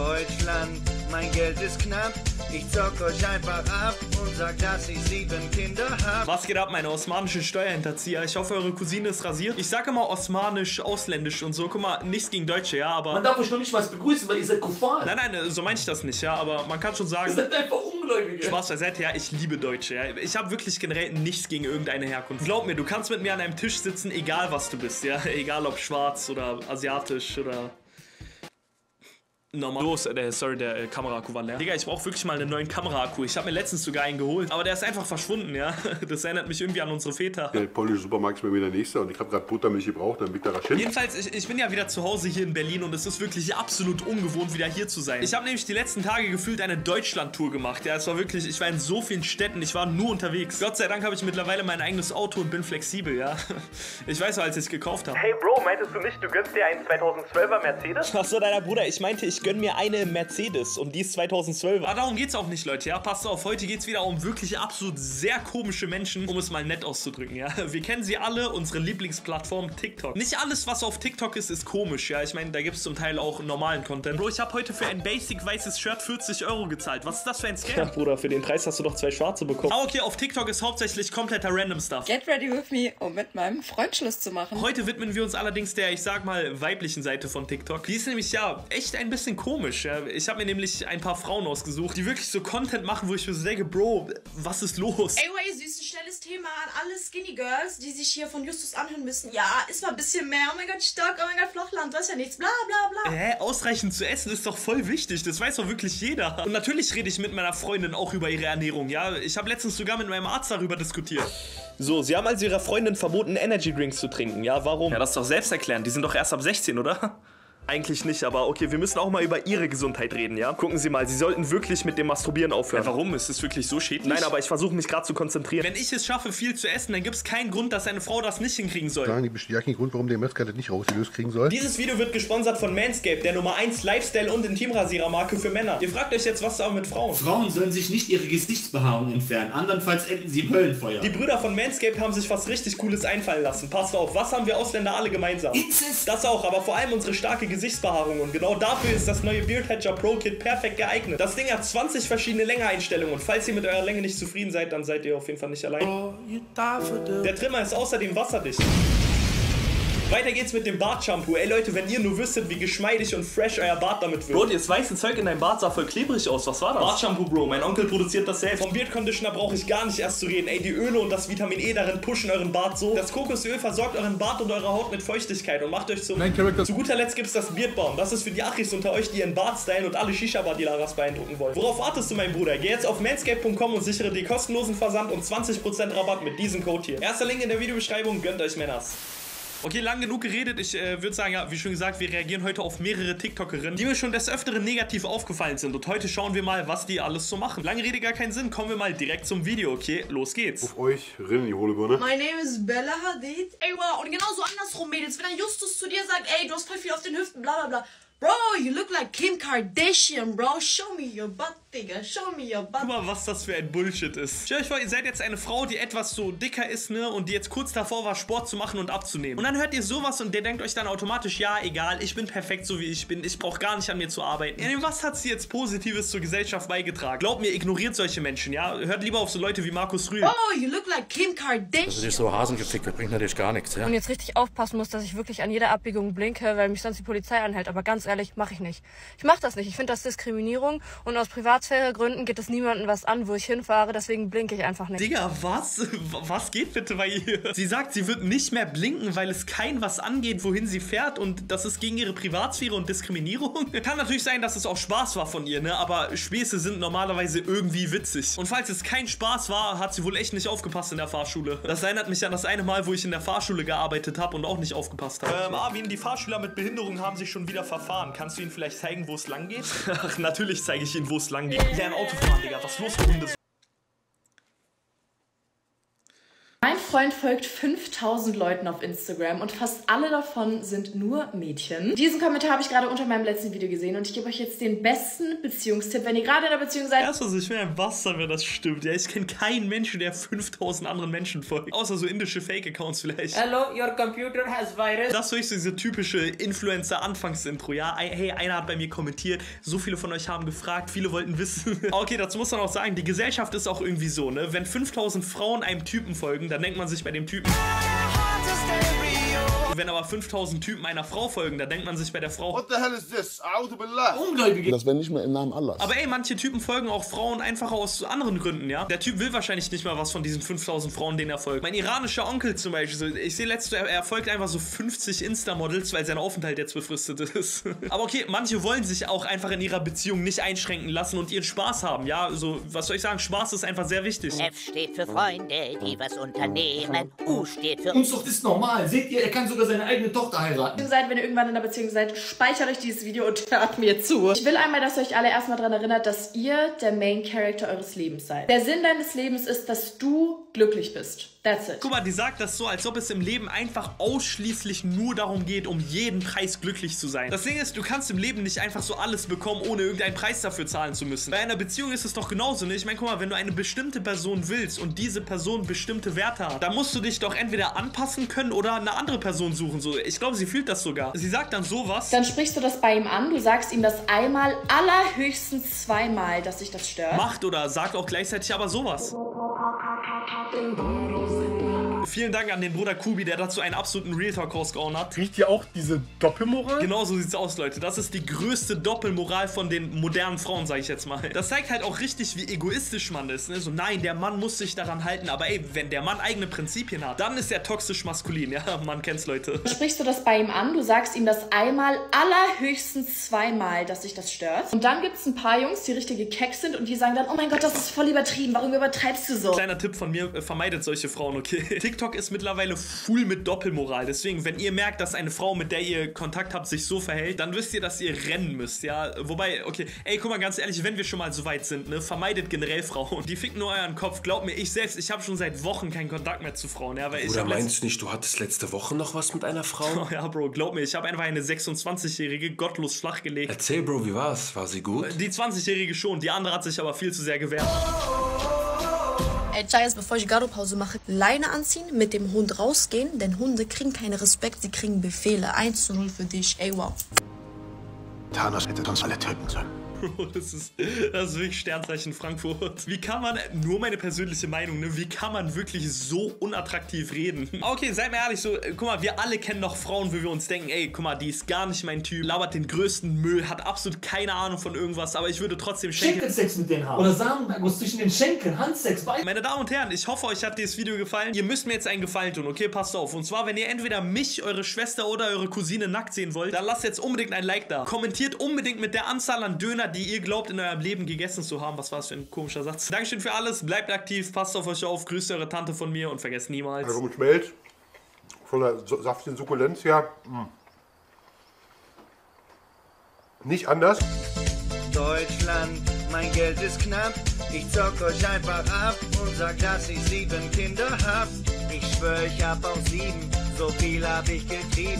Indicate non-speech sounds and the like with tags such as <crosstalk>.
Deutschland, mein Geld ist knapp. Ich zock euch einfach ab und sag, dass ich sieben Kinder hab. Was geht ab, meine osmanischen Steuerhinterzieher? Ich hoffe, eure Cousine ist rasiert. Ich sage immer osmanisch, ausländisch und so. Guck mal, nichts gegen Deutsche, ja, aber... Man darf euch noch nicht mal begrüßen, weil ihr seid Kuffar. Nein, nein, so meine ich das nicht, ja, aber man kann schon sagen... Ihr seid einfach Ungläubige. Spaß beiseite, ja, ich liebe Deutsche, ja. Ich habe wirklich generell nichts gegen irgendeine Herkunft. Glaub mir, du kannst mit mir an einem Tisch sitzen, egal was du bist, ja. <laughs> Egal ob schwarz oder asiatisch oder normal. Los, äh, sorry, der äh, Kameraakku war leer. Digga, ich brauche wirklich mal einen neuen Kameraakku. Ich habe mir letztens sogar einen geholt, aber der ist einfach verschwunden, ja. <laughs> Das erinnert mich irgendwie an unsere Väter. Der polnische Supermarkt ist bei mir der nächste und ich habe gerade Buttermilch gebraucht, dann liegt da hin. Jedenfalls, ich, ich bin ja wieder zu Hause hier in Berlin und es ist wirklich absolut ungewohnt, wieder hier zu sein. Ich habe nämlich die letzten Tage gefühlt eine Deutschland-Tour gemacht. Ja, es war wirklich, ich war in so vielen Städten, ich war nur unterwegs. Gott sei Dank habe ich mittlerweile mein eigenes Auto und bin flexibel, ja. Ich weiß, als ich es gekauft habe. Hey Bro, meintest du nicht, du gönnst dir einen 2012er Mercedes? Ach so, deiner Bruder, ich meinte, ich gönn mir eine Mercedes und die ist 2012. Aber darum geht's auch nicht, Leute, ja. Passt auf, heute geht's wieder um wirklich absolut sehr komische Menschen, um es mal nett auszudrücken, ja. Wir kennen sie alle, unsere Lieblingsplattform TikTok. Nicht alles, was auf TikTok ist, ist komisch, ja. Ich meine, da gibt's zum Teil auch normalen Content. Bro, ich habe heute für ein basic weißes Shirt 40 Euro gezahlt. Was ist das für ein Scam? Ja, Bruder, für den Preis hast du doch zwei schwarze bekommen. Ah, okay, auf TikTok ist hauptsächlich kompletter Random Stuff. Get ready with me, um mit meinem Freund Schluss zu machen. Heute widmen wir uns allerdings der, ich sag mal, weiblichen Seite von TikTok. Die ist nämlich ja echt ein bisschen komisch. Ja. Ich habe mir nämlich ein paar Frauen ausgesucht, die wirklich so Content machen, wo ich mir so denke, Bro, was ist los? Anyway, süßes, schnelles Thema an alle Skinny Girls, die sich hier von Justus anhören müssen. Ja, ist mal ein bisschen mehr. Oh mein Gott, stark. Oh mein Gott, Flachland. Du hast ja nichts. Bla, bla, bla. Hä, ausreichend zu essen ist doch voll wichtig. Das weiß doch wirklich jeder. Und natürlich rede ich mit meiner Freundin auch über ihre Ernährung, ja. Ich habe letztens sogar mit meinem Arzt darüber diskutiert. So, sie haben also ihrer Freundin verboten, Energy Drinks zu trinken. Ja, warum? Ja, das ist doch selbsterklärend. Die sind doch erst ab 16, oder? Eigentlich nicht, aber okay, wir müssen auch mal über ihre Gesundheit reden, ja? Gucken Sie mal, Sie sollten wirklich mit dem Masturbieren aufhören. Ja, warum? Ist es wirklich so schädlich? Nein, aber ich versuche mich gerade zu konzentrieren. Wenn ich es schaffe, viel zu essen, dann gibt es keinen Grund, dass eine Frau das nicht hinkriegen soll. Die besteht ja keinen Grund, warum der Metzger das nicht rausgelöst kriegen soll. Dieses Video wird gesponsert von Manscaped, der Nummer 1 Lifestyle- und Intimrasierermarke für Männer. Ihr fragt euch jetzt, was ist aber mit Frauen? Frauen sollen sich nicht ihre Gesichtsbehaarung entfernen, andernfalls enden sie im Höllenfeuer. Die Brüder von Manscaped haben sich was richtig Cooles einfallen lassen. Passt auf, was haben wir Ausländer alle gemeinsam? Das auch, aber vor allem unsere starke Gesichtsbehaarung. Und genau dafür ist das neue Beard Hatcher Pro Kit perfekt geeignet. Das Ding hat 20 verschiedene Längeeinstellungen. Und falls ihr mit eurer Länge nicht zufrieden seid, dann seid ihr auf jeden Fall nicht allein. Der Trimmer ist außerdem wasserdicht. Weiter geht's mit dem Bartshampoo. Ey Leute, wenn ihr nur wüsstet, wie geschmeidig und fresh euer Bart damit wird. Bro, das weiße Zeug in deinem Bart sah voll klebrig aus. Was war das? Bartshampoo, Bro. Mein Onkel produziert das selbst. Vom Beard Conditioner brauche ich gar nicht erst zu reden. Ey, die Öle und das Vitamin E darin pushen euren Bart so. Das Kokosöl versorgt euren Bart und eure Haut mit Feuchtigkeit und macht euch zum... Nein, Charakter. Zu guter Letzt gibt's das Beardbaum. Das ist für die Achis unter euch, die ihren Bart stylen und alle Shisha-Bar-Dealers beeindrucken wollen. Worauf wartest du, mein Bruder? Geh jetzt auf manscape.com und sichere dir kostenlosen Versand und 20% Rabatt mit diesem Code hier. Erster Link in der Videobeschreibung. Gönnt euch Männers. Okay, lang genug geredet. Ich äh, würde sagen, ja, wie schon gesagt, wir reagieren heute auf mehrere TikTokerinnen, die mir schon des Öfteren negativ aufgefallen sind. Und heute schauen wir mal, was die alles so machen. Lange Rede, gar keinen Sinn. Kommen wir mal direkt zum Video, okay? Los geht's. Auf euch, rinnen die hohle Birne. My name is Bella Hadid. Ey, wow. Und genauso andersrum, Mädels. Wenn dann Justus zu dir sagt, ey, du hast voll viel auf den Hüften, bla, bla, bla. Bro, you look like Kim Kardashian, bro. Show me your butt, Digga. Show me your butt. Guck mal, was das für ein Bullshit ist. Stellt euch vor, ihr seid jetzt eine Frau, die etwas so dicker ist, ne? Und die jetzt kurz davor war, Sport zu machen und abzunehmen. Und dann hört ihr sowas und der denkt euch dann automatisch, ja, egal, ich bin perfekt so wie ich bin. Ich brauche gar nicht an mir zu arbeiten. Ja, was hat sie jetzt Positives zur Gesellschaft beigetragen? Glaubt mir, ignoriert solche Menschen, ja? Hört lieber auf so Leute wie Markus Rühl. Oh, you look like Kim Kardashian. Das ist so Hasengefick, das bringt natürlich gar nichts. Ja? Und jetzt richtig aufpassen muss, dass ich wirklich an jeder Abbiegung blinke, weil mich sonst die Polizei anhält. Aber ganz ehrlich, mache ich nicht. Ich mache das nicht. Ich finde das Diskriminierung und aus Privatsphäregründen geht es niemandem was an, wo ich hinfahre. Deswegen blinke ich einfach nicht. Digga, was? <laughs> Was geht bitte bei ihr? Sie sagt, sie wird nicht mehr blinken, weil es kein was angeht, wohin sie fährt und das ist gegen ihre Privatsphäre und Diskriminierung. <laughs> Kann natürlich sein, dass es auch Spaß war von ihr, ne? Aber Späße sind normalerweise irgendwie witzig. Und falls es kein Spaß war, hat sie wohl echt nicht aufgepasst in der Fahrschule. Das erinnert mich an das eine Mal, wo ich in der Fahrschule gearbeitet habe und auch nicht aufgepasst habe. Ähm, Arvin, die Fahrschüler mit Behinderung haben sich schon wieder verfahren. Kannst du ihnen vielleicht zeigen, wo es lang geht? <laughs> Ach, natürlich zeige ich ihnen, wo es lang geht. Lern Auto fahren, Digga. Was los, Hunde? Mein Freund folgt 5000 Leuten auf Instagram und fast alle davon sind nur Mädchen. Diesen Kommentar habe ich gerade unter meinem letzten Video gesehen und ich gebe euch jetzt den besten Beziehungstipp, wenn ihr gerade in einer Beziehung seid. Erstmal, ich wäre ein Bastard, wenn das stimmt. Ja, ich kenne keinen Menschen, der 5000 anderen Menschen folgt. Außer so indische Fake-Accounts vielleicht. Hello, your computer has virus. Das ist wirklich so diese typische Influencer-Anfangsintro. Ja, hey, einer hat bei mir kommentiert, so viele von euch haben gefragt, viele wollten wissen. <laughs> okay, dazu muss man auch sagen, die Gesellschaft ist auch irgendwie so, ne? Wenn 5000 Frauen einem Typen folgen, dann denkt man sich bei dem Typen. Wenn aber 5000 Typen einer Frau folgen, dann denkt man sich bei der Frau. What the hell is this? Ungläubige. Das wäre nicht mehr im Namen Allahs. Aber ey, manche Typen folgen auch Frauen einfach aus anderen Gründen, ja? Der Typ will wahrscheinlich nicht mal was von diesen 5000 Frauen, denen er folgt. Mein iranischer Onkel zum Beispiel, ich sehe letztes er, er folgt einfach so 50 Insta-Models, weil sein Aufenthalt jetzt befristet ist. <laughs> Aber okay, manche wollen sich auch einfach in ihrer Beziehung nicht einschränken lassen und ihren Spaß haben, ja? So, was soll ich sagen? Spaß ist einfach sehr wichtig. F steht für Freunde, die was unternehmen. U steht für Unzucht ist normal. Seht ihr, er kann sogar seine eigene Tochter heiraten. seid, wenn ihr irgendwann in einer Beziehung seid, speichert euch dieses Video und <laughs> hört mir zu. Ich will einmal, dass ihr euch alle erstmal daran erinnert, dass ihr der Main Character eures Lebens seid. Der Sinn deines Lebens ist, dass du glücklich bist. That's it. Guck mal, die sagt das so, als ob es im Leben einfach ausschließlich nur darum geht, um jeden Preis glücklich zu sein. Das Ding ist, du kannst im Leben nicht einfach so alles bekommen, ohne irgendeinen Preis dafür zahlen zu müssen. Bei einer Beziehung ist es doch genauso, ne? Ich meine, guck mal, wenn du eine bestimmte Person willst und diese Person bestimmte Werte hat, dann musst du dich doch entweder anpassen können oder eine andere Person suchen. So, ich glaube, sie fühlt das sogar. Sie sagt dann sowas. Dann sprichst du das bei ihm an, du sagst ihm das einmal, allerhöchstens zweimal, dass sich das stört. macht oder sagt auch gleichzeitig aber sowas. Vielen Dank an den Bruder Kubi, der dazu einen absoluten Real Talk rausgehauen hat. Riecht ihr auch diese Doppelmoral? Genau so sieht's aus, Leute. Das ist die größte Doppelmoral von den modernen Frauen, sage ich jetzt mal. Das zeigt halt auch richtig, wie egoistisch man ist. Ne? So, nein, der Mann muss sich daran halten. Aber ey, wenn der Mann eigene Prinzipien hat, dann ist er toxisch maskulin. <laughs> Ja, man kennt's, Leute. Sprichst du das bei ihm an, du sagst ihm das einmal, allerhöchstens zweimal, dass sich das stört. Und dann gibt's ein paar Jungs, die richtige Keck sind und die sagen dann, oh mein Gott, das ist voll übertrieben, warum übertreibst du so? Kleiner Tipp von mir, äh, vermeidet solche Frauen, okay? <laughs> TikTok ist mittlerweile full mit Doppelmoral. Deswegen, wenn ihr merkt, dass eine Frau, mit der ihr Kontakt habt, sich so verhält, dann wisst ihr, dass ihr rennen müsst, ja? Wobei, okay, ey, guck mal, ganz ehrlich, wenn wir schon mal so weit sind, ne, vermeidet generell Frauen. Die ficken nur euren Kopf. Glaubt mir, ich selbst, ich habe schon seit Wochen keinen Kontakt mehr zu Frauen, ja? Weil Oder meinst du nicht, du hattest letzte Woche noch was mit einer Frau? <laughs> Ja, Bro, glaub mir, ich habe einfach eine 26-Jährige gottlos flachgelegt. Erzähl, Bro, wie war's? War sie gut? Die 20-Jährige schon, die andere hat sich aber viel zu sehr gewehrt. Ey, Chayas, bevor ich Garo-Pause mache, Leine anziehen, mit dem Hund rausgehen, denn Hunde kriegen keinen Respekt, sie kriegen Befehle. 1 zu 0 für dich, ey, wow. Thanos hätte uns alle töten sollen. Bro, das ist, das ist wirklich Sternzeichen Frankfurt. Wie kann man, nur meine persönliche Meinung, ne, wie kann man wirklich so unattraktiv reden? Okay, seid mir ehrlich, so, äh, guck mal, wir alle kennen doch Frauen, wo wir uns denken, ey, guck mal, die ist gar nicht mein Typ, labert den größten Müll, hat absolut keine Ahnung von irgendwas, aber ich würde trotzdem schenken. Schenkelsex mit denen haben. Oder Samenerguss zwischen den Schenkeln, Handsex, Bein. Meine Damen und Herren, ich hoffe, euch hat dieses Video gefallen. Ihr müsst mir jetzt einen Gefallen tun, okay? Passt auf. Und zwar, wenn ihr entweder mich, eure Schwester oder eure Cousine nackt sehen wollt, dann lasst jetzt unbedingt ein Like da. Kommentiert unbedingt mit der Anzahl an Döner, die ihr glaubt, in eurem Leben gegessen zu haben. Was war das für ein komischer Satz? Dankeschön für alles. Bleibt aktiv, passt auf euch auf, grüßt eure Tante von mir und vergesst niemals. Also mit Schmelz, von der so- saftigen Sukkulenz her, mh. nicht anders. Deutschland, mein Geld ist knapp. Ich zock euch einfach ab und sag, dass ich sieben Kinder hab. Ich schwör, ich hab auch sieben, so viel hab ich getrieben.